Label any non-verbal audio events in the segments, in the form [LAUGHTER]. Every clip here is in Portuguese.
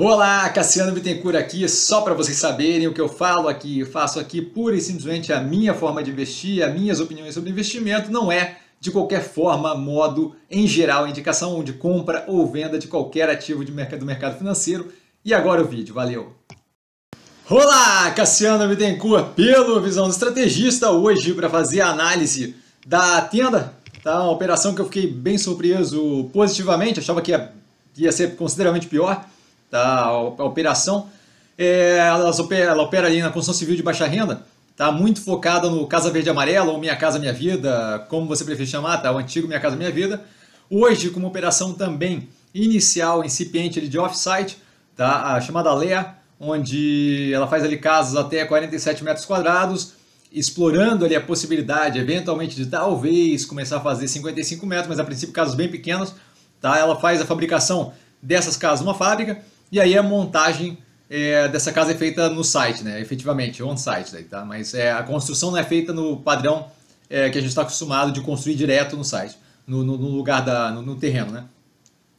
Olá, Cassiano Bittencourt aqui, só para vocês saberem o que eu falo aqui, faço aqui pura e simplesmente a minha forma de investir, as minhas opiniões sobre investimento, não é de qualquer forma, modo, em geral, indicação de compra ou venda de qualquer ativo de mercado, do mercado financeiro. E agora o vídeo, valeu! Olá, Cassiano Bittencourt, pelo Visão do Estrategista, hoje para fazer a análise da tenda, tá? uma operação que eu fiquei bem surpreso positivamente, achava que ia, ia ser consideravelmente pior, tá? a operação. É, ela, opera, ela opera ali na construção civil de baixa renda, tá muito focada no Casa Verde Amarela ou Minha Casa Minha Vida, como você preferir chamar, tá? o antigo Minha Casa Minha Vida. Hoje, com uma operação também inicial, incipiente ali de off-site, tá? a chamada LEA, onde ela faz ali casas até 47 metros quadrados, explorando ali a possibilidade, eventualmente, de talvez começar a fazer 55 metros, mas a princípio casas bem pequenas. Tá? Ela faz a fabricação dessas casas numa fábrica, e aí a montagem é, dessa casa é feita no site, né? efetivamente, on-site. Tá? Mas é, a construção não é feita no padrão é, que a gente está acostumado de construir direto no site, no, no, no lugar, da, no, no, terreno. Né?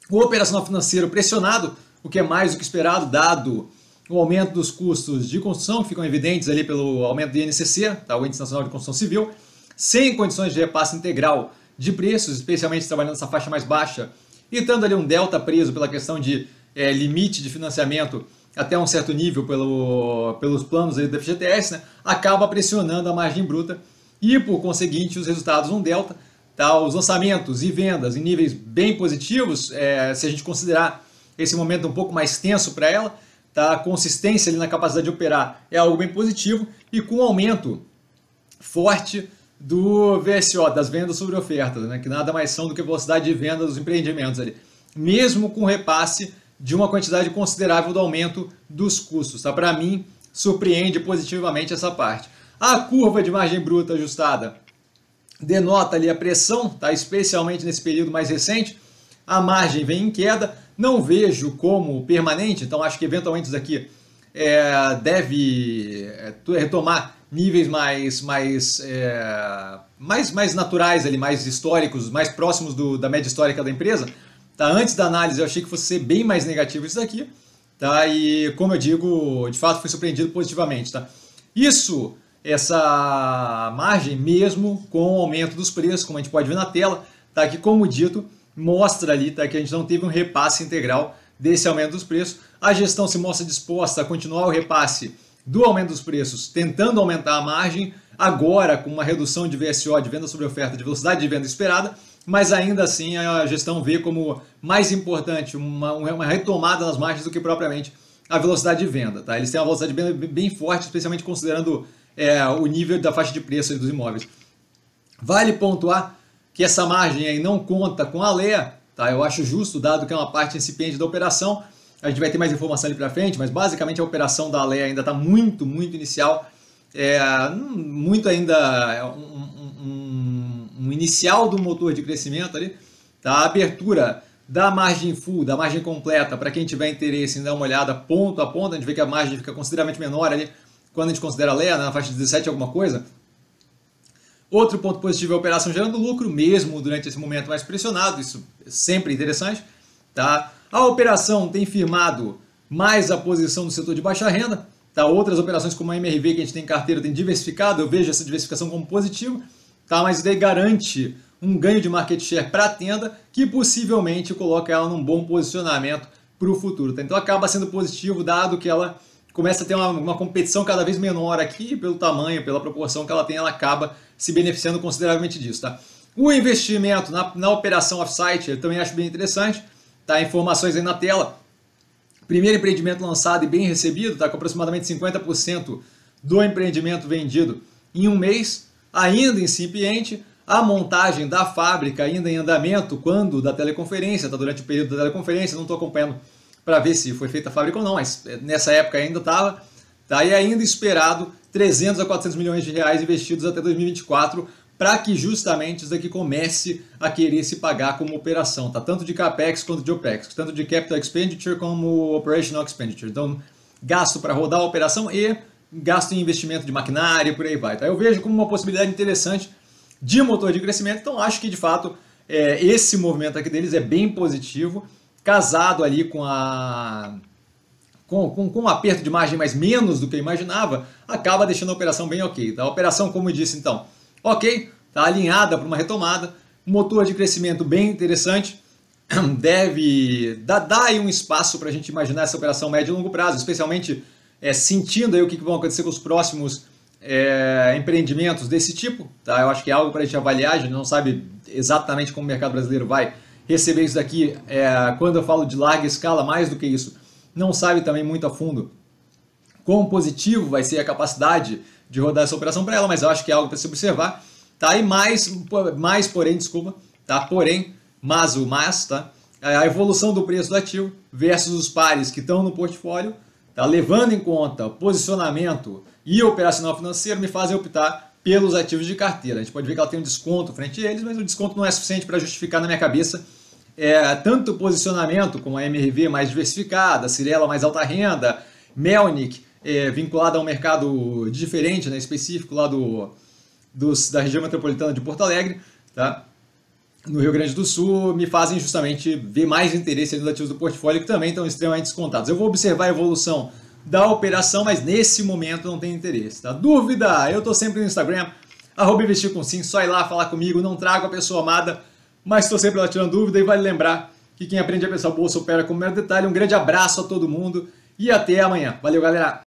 O operacional financeiro pressionado, o que é mais do que esperado, dado o aumento dos custos de construção, que ficam evidentes ali pelo aumento do INCC, tá? o Índice Nacional de Construção Civil, sem condições de repasse integral de preços, especialmente trabalhando nessa faixa mais baixa, e estando ali um delta preso pela questão de é, limite de financiamento até um certo nível pelo, pelos planos do FGTS, né, acaba pressionando a margem bruta e, por conseguinte, os resultados um delta. Tá, os lançamentos e vendas em níveis bem positivos, é, se a gente considerar esse momento um pouco mais tenso para ela, tá, a consistência ali na capacidade de operar é algo bem positivo e com um aumento forte do VSO, das vendas sobre ofertas, né, que nada mais são do que a velocidade de venda dos empreendimentos ali, mesmo com repasse de uma quantidade considerável do aumento dos custos. Tá? Para mim, surpreende positivamente essa parte. A curva de margem bruta ajustada denota ali a pressão, tá? especialmente nesse período mais recente. A margem vem em queda, não vejo como permanente, então acho que eventualmente isso aqui é, deve é, retomar níveis mais, mais, é, mais, mais naturais, ali, mais históricos, mais próximos do, da média histórica da empresa. Tá? Antes da análise eu achei que fosse ser bem mais negativo isso daqui, tá? e como eu digo, de fato fui surpreendido positivamente. Tá? Isso, essa margem mesmo com o aumento dos preços, como a gente pode ver na tela, tá? que como dito, mostra ali tá? que a gente não teve um repasse integral desse aumento dos preços. A gestão se mostra disposta a continuar o repasse do aumento dos preços, tentando aumentar a margem, agora com uma redução de VSO, de venda sobre oferta, de velocidade de venda esperada, mas ainda assim a gestão vê como mais importante uma, uma retomada nas margens do que propriamente a velocidade de venda. Tá? Eles têm uma velocidade bem, bem forte, especialmente considerando é, o nível da faixa de preço dos imóveis. Vale pontuar que essa margem aí não conta com a LEA, tá? eu acho justo, dado que é uma parte incipiente da operação, a gente vai ter mais informação ali para frente, mas basicamente a operação da LEA ainda está muito, muito inicial, é, muito ainda é inicial do motor de crescimento ali, tá? a abertura da margem full, da margem completa, para quem tiver interesse em dar uma olhada ponto a ponto, a gente vê que a margem fica consideravelmente menor ali, quando a gente considera a LEA, né, na faixa de 17 alguma coisa. Outro ponto positivo é a operação gerando lucro, mesmo durante esse momento mais pressionado, isso é sempre interessante. Tá? A operação tem firmado mais a posição do setor de baixa renda, tá? outras operações como a MRV que a gente tem em carteira tem diversificado, eu vejo essa diversificação como positivo, tá? mas daí garante um ganho de market share para a tenda que possivelmente coloca ela num bom posicionamento para o futuro. Tá? Então acaba sendo positivo, dado que ela começa a ter uma, uma, competição cada vez menor aqui, pelo tamanho, pela proporção que ela tem, ela acaba se beneficiando consideravelmente disso. Tá? O investimento na, na operação offsite eu também acho bem interessante. Tá? Informações aí na tela. Primeiro empreendimento lançado e bem recebido, tá? com aproximadamente 50% do empreendimento vendido em um mês ainda incipiente, a montagem da fábrica ainda em andamento, quando da teleconferência, está durante o período da teleconferência, não estou acompanhando para ver se foi feita a fábrica ou não, mas eh, nessa época ainda estava, tá? e ainda esperado 300 a 400 milhões de reais investidos até 2024, para que justamente isso daqui comece a querer se pagar como operação, tá? tanto de CAPEX quanto de OPEX, tanto de Capital Expenditure como Operational Expenditure. Então, gasto para rodar a operação e gasto em investimento de maquinário e por aí vai. Tá? Eu vejo como uma possibilidade interessante de motor de crescimento, então acho que de fato é, esse movimento aqui deles é bem positivo, casado ali com a com, com, com um aperto de margem, mas menos do que eu imaginava, acaba deixando a operação bem ok. Tá? A operação, como eu disse, então, ok, está alinhada para uma retomada, motor de crescimento bem interessante, [CLEARS THROAT] deve dar, dar um espaço para a gente imaginar essa operação médio e longo prazo, especialmente é, sentindo aí o que, que vão acontecer com os próximos é, empreendimentos desse tipo. Tá? Eu acho que é algo para a gente avaliar, a gente não sabe exatamente como o mercado brasileiro vai receber isso daqui. É, quando eu falo de larga escala, mais do que isso, não sabe também muito a fundo quão positivo vai ser a capacidade de rodar essa operação para ela, mas eu acho que é algo para se observar. Tá? E mais, mais porém, desculpa, tá? porém, mas o mas, tá? a evolução do preço do ativo versus os pares que estão no portfólio, tá? levando em conta posicionamento e operacional financeiro, me fazem optar pelos ativos de carteira. A gente pode ver que ela tem um desconto frente a eles, mas o desconto não é suficiente para justificar na minha cabeça é, tanto o posicionamento como a MRV mais diversificada, a Cirela mais alta renda, Melnick é, vinculada a um mercado diferente, né, específico lá do, dos, da região metropolitana de Porto Alegre, tá? No Rio Grande do Sul, me fazem justamente ver mais interesse nos ativos do portfólio que também estão extremamente descontados. Eu vou observar a evolução da operação, mas nesse momento não tem interesse. Tá? Dúvida? Eu estou sempre no Instagram, arroba investir com sim, só ir lá falar comigo, não trago a pessoa amada, mas estou sempre lá tirando dúvida e vale lembrar que quem aprende a pensar bolsa opera com o mero detalhe. Um grande abraço a todo mundo e até amanhã. Valeu, galera!